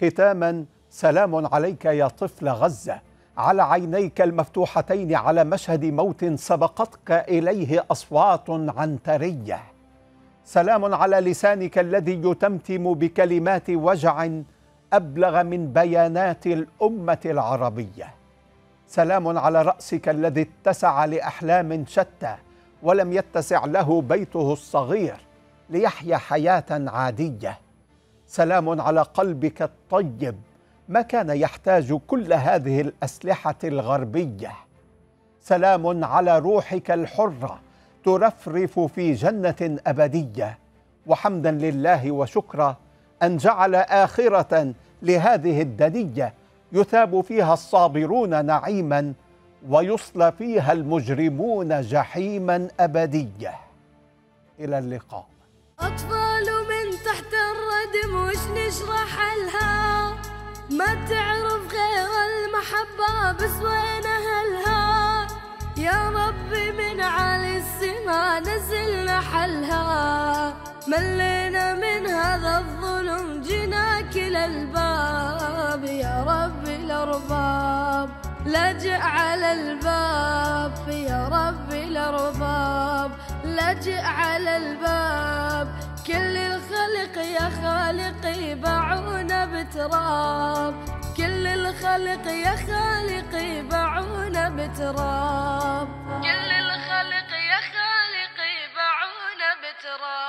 ختاما سلام عليك يا طفل غزة على عينيك المفتوحتين على مشهد موت سبقتك إليه أصوات عنترية. سلام على لسانك الذي يتمتم بكلمات وجع أبلغ من بيانات الأمة العربية. سلام على رأسك الذي اتسع لأحلام شتى ولم يتسع له بيته الصغير ليحيا حياة عادية. سلام على قلبك الطيب. ما كان يحتاج كل هذه الأسلحة الغربية. سلام على روحك الحرة ترفرف في جنة أبدية. وحمدا لله وشكرا أن جعل آخرة لهذه الدنيه يثاب فيها الصابرون نعيما ويصلى فيها المجرمون جحيما ابديه إلى اللقاء. أطفال من تحت الردم وش نشرح لها. ما تعرف غير المحبة بس وين أهلها. يا ربي من علي السما نزلنا حلها ملينا من هذا الظلم جيناك للباب يا ربي الأرباب لجأ على الباب. يا ربي الأرباب لجأ على الباب. كل خالقي باعونا بتراب. كل الخلق يا خالقي باعونا بتراب. كل الخلق يا خالقي باعونا بتراب.